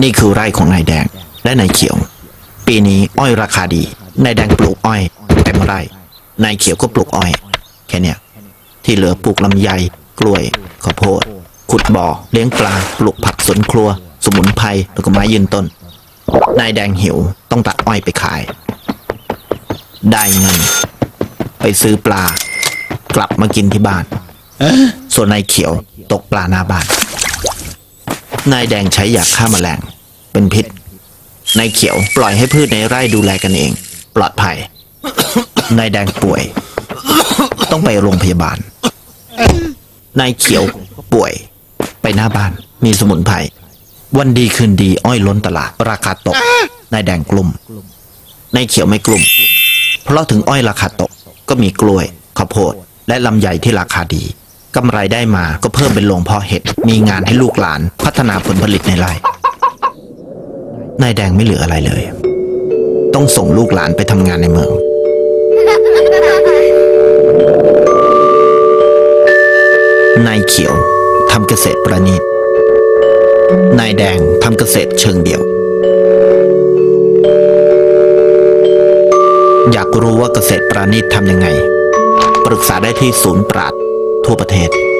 นี่คือไร่ของนายแดงและนายเขียว ปีนี้อ้อยราคาดี นายแดงปลูกอ้อยเต็มไร่ นายเขียวก็ปลูกอ้อย แค่เนี้ยที่เหลือปลูกลำไย กล้วยข้าวโพด ขุดบ่อ เลี้ยงปลา ปลูกผักสวนครัว สมุนไพรแล้วก็ไม้ยืนต้น นายแดงหิวต้องตัดอ้อยไปขาย ได้เงิน ไปซื้อปลา กลับมากินที่บ้าน ส่วนนายเขียวตกปลาหน้าบ้าน นายแดงใช้ยาฆ่าแมลง เป็นพิษ นายเขียวปล่อยให้พืชในไร่ดูแลกันเอง ปลอดภัย นายแดงป่วย ต้องไปโรงพยาบาล นายเขียวป่วย ไปหน้าบ้าน มีสมุนไพร วันดีคืนดี อ้อยล้นตลาด ราคาตก นายแดงกลุ่ม นายเขียวไม่กลุ่ม เพราะถึงอ้อยราคาตก ก็มีกล้วย ข้าวโพด และลำไยที่ราคาดี กำไรได้มาก็เพิ่มเป็นโรงเพาะเห็ด มีงานให้ลูกหลาน พัฒนาผลผลิตในไร่นายแดงไม่เหลืออะไรเลย ต้องส่งลูกหลานไปทำงานในเมือง นายเขียวทำเกษตรประณีต นายแดงทำเกษตรเชิงเดี่ยว อยากรู้ว่าเกษตรประณีตทำยังไง ปรึกษาได้ที่ศูนย์ปราด खपत